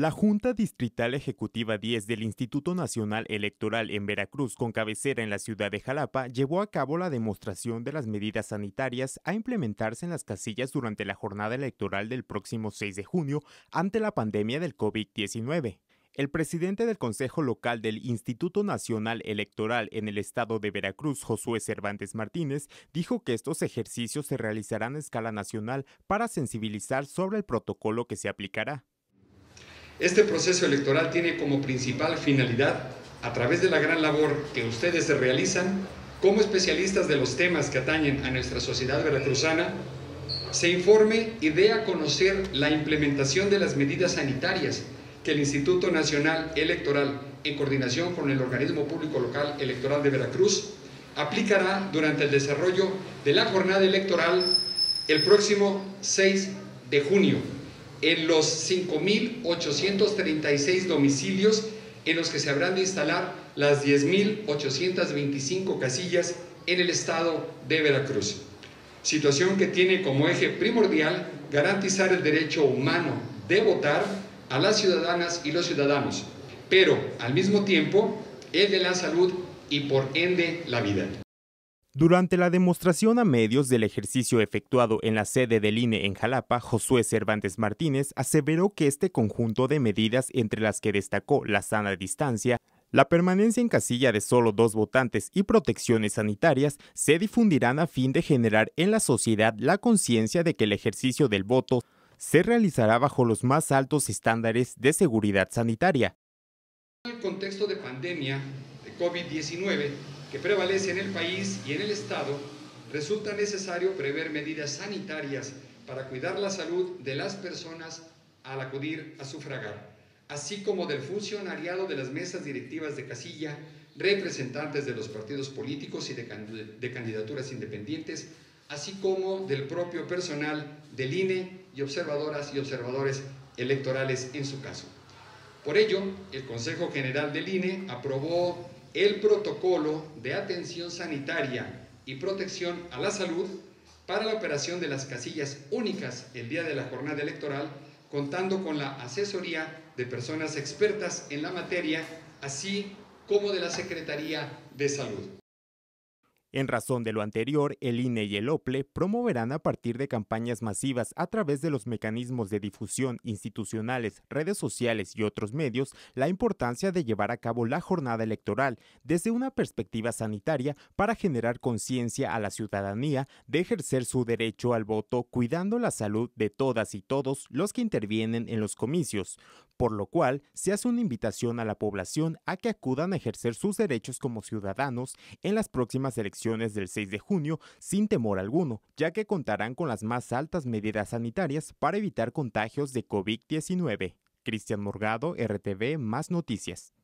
La Junta Distrital Ejecutiva 10 del Instituto Nacional Electoral en Veracruz, con cabecera en la ciudad de Jalapa, llevó a cabo la demostración de las medidas sanitarias a implementarse en las casillas durante la jornada electoral del próximo 6 de junio ante la pandemia del COVID-19. El presidente del Consejo Local del Instituto Nacional Electoral en el estado de Veracruz, Josué Cervantes Martínez, dijo que estos ejercicios se realizarán a escala nacional para sensibilizar sobre el protocolo que se aplicará. Este proceso electoral tiene como principal finalidad, a través de la gran labor que ustedes realizan, como especialistas de los temas que atañen a nuestra sociedad veracruzana, se informe y dé a conocer la implementación de las medidas sanitarias que el Instituto Nacional Electoral, en coordinación con el Organismo Público Local Electoral de Veracruz, aplicará durante el desarrollo de la jornada electoral el próximo 6 de junio en los 5.836 domicilios en los que se habrán de instalar las 10.825 casillas en el estado de Veracruz. Situación que tiene como eje primordial garantizar el derecho humano de votar a las ciudadanas y los ciudadanos, pero al mismo tiempo el de la salud y por ende la vida. Durante la demostración a medios del ejercicio efectuado en la sede del INE en Jalapa, Josué Cervantes Martínez aseveró que este conjunto de medidas, entre las que destacó la sana distancia, la permanencia en casilla de solo dos votantes y protecciones sanitarias se difundirán a fin de generar en la sociedad la conciencia de que el ejercicio del voto se realizará bajo los más altos estándares de seguridad sanitaria. En el contexto de pandemia de COVID-19, que prevalece en el país y en el Estado, resulta necesario prever medidas sanitarias para cuidar la salud de las personas al acudir a sufragar, así como del funcionariado de las mesas directivas de casilla, representantes de los partidos políticos y de, candidaturas independientes, así como del propio personal del INE y observadoras y observadores electorales en su caso. Por ello, el Consejo General del INE aprobó el protocolo de atención sanitaria y protección a la salud para la operación de las casillas únicas el día de la jornada electoral, contando con la asesoría de personas expertas en la materia, así como de la Secretaría de Salud. En razón de lo anterior, el INE y el OPLE promoverán a partir de campañas masivas a través de los mecanismos de difusión institucionales, redes sociales y otros medios la importancia de llevar a cabo la jornada electoral desde una perspectiva sanitaria para generar conciencia a la ciudadanía de ejercer su derecho al voto cuidando la salud de todas y todos los que intervienen en los comicios, por lo cual se hace una invitación a la población a que acudan a ejercer sus derechos como ciudadanos en las próximas elecciones del 6 de junio sin temor alguno, ya que contarán con las más altas medidas sanitarias para evitar contagios de COVID-19. Cristian Morgado, RTV, más noticias.